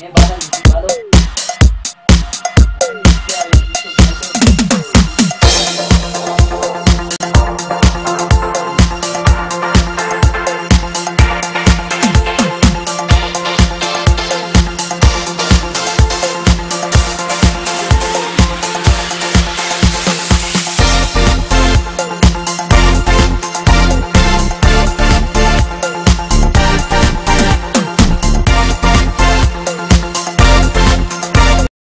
Yeah, bottom.